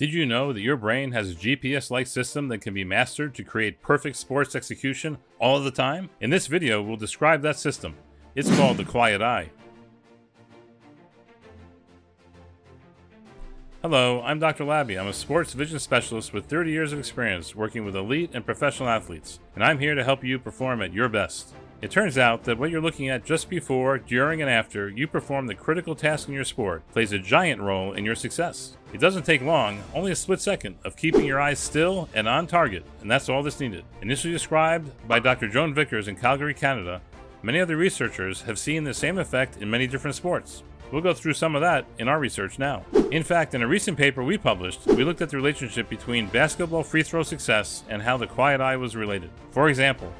Did you know that your brain has a GPS like system that can be mastered to create perfect sports execution all the time? In this video, we'll describe that system. It's called the Quiet Eye. Hello, I'm Dr. Laby. I'm a sports vision specialist with 30 years of experience working with elite and professional athletes, and I'm here to help you perform at your best. It turns out that what you're looking at just before, during, and after you perform the critical task in your sport plays a giant role in your success. It doesn't take long, only a split second, of keeping your eyes still and on target, and that's all that's needed. Initially described by Dr. Joan Vickers in Calgary, Canada, many other researchers have seen the same effect in many different sports. We'll go through some of that in our research now. In fact, in a recent paper we published, we looked at the relationship between basketball free throw success and how the quiet eye was related. For example,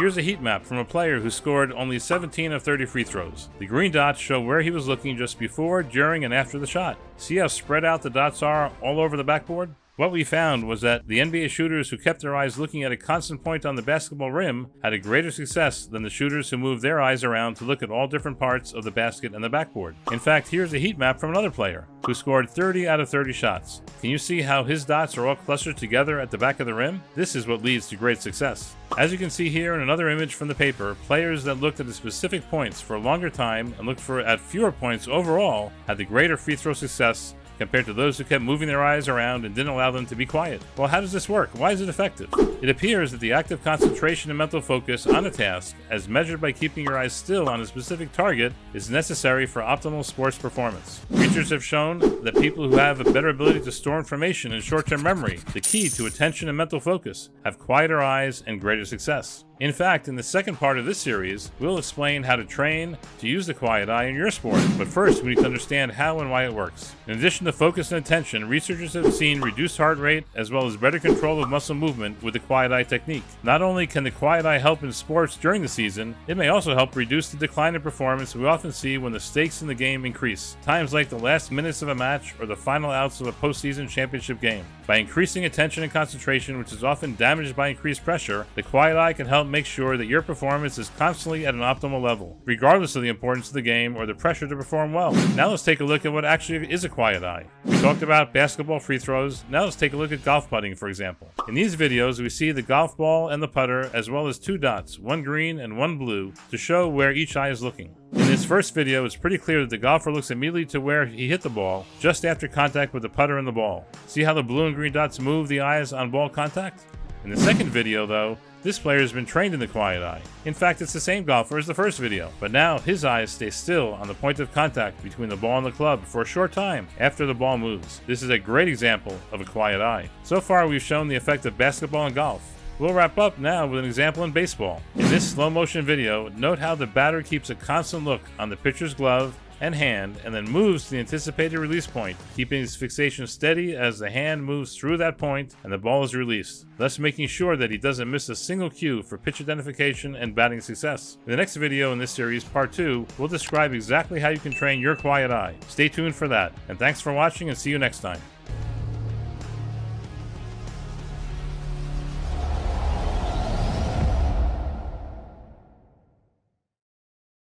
Here's a heat map from a player who scored only 17 of 30 free throws. The green dots show where he was looking just before, during, and after the shot. See how spread out the dots are all over the backboard? What we found was that the NBA shooters who kept their eyes looking at a constant point on the basketball rim had a greater success than the shooters who moved their eyes around to look at all different parts of the basket and the backboard. In fact, here's a heat map from another player who scored 30 out of 30 shots. Can you see how his dots are all clustered together at the back of the rim? This is what leads to great success. As you can see here in another image from the paper, players that looked at the specific points for a longer time and looked for at fewer points overall had the greater free throw success compared to those who kept moving their eyes around and didn't allow them to be quiet. Well, how does this work? Why is it effective? It appears that the active concentration and mental focus on a task, as measured by keeping your eyes still on a specific target, is necessary for optimal sports performance. Research have shown that people who have a better ability to store information in short-term memory, the key to attention and mental focus, have quieter eyes and greater success. In fact, in the second part of this series, we'll explain how to train to use the quiet eye in your sport, but first we need to understand how and why it works. In addition to focus and attention, researchers have seen reduced heart rate as well as better control of muscle movement with the quiet eye technique. Not only can the quiet eye help in sports during the season, it may also help reduce the decline in performance we often see when the stakes in the game increase, times like the last minutes of a match or the final outs of a postseason championship game. By increasing attention and concentration, which is often damaged by increased pressure, the quiet eye can help make sure that your performance is constantly at an optimal level, regardless of the importance of the game or the pressure to perform well. Now let's take a look at what actually is a quiet eye. We talked about basketball free throws, now let's take a look at golf putting for example. In these videos we see the golf ball and the putter as well as two dots, one green and one blue, to show where each eye is looking. In this first video, it's pretty clear that the golfer looks immediately to where he hit the ball, just after contact with the putter and the ball. See how the blue and green dots move the eyes on ball contact? In the second video, though, this player has been trained in the quiet eye. In fact, it's the same golfer as the first video, but now his eyes stay still on the point of contact between the ball and the club for a short time after the ball moves. This is a great example of a quiet eye. So far, we've shown the effect of basketball and golf. We'll wrap up now with an example in baseball. In this slow motion video, note how the batter keeps a constant look on the pitcher's glove and hand and then moves to the anticipated release point, keeping his fixation steady as the hand moves through that point and the ball is released, thus making sure that he doesn't miss a single cue for pitch identification and batting success. In the next video in this series, part 2, we'll describe exactly how you can train your quiet eye. Stay tuned for that, and thanks for watching and see you next time.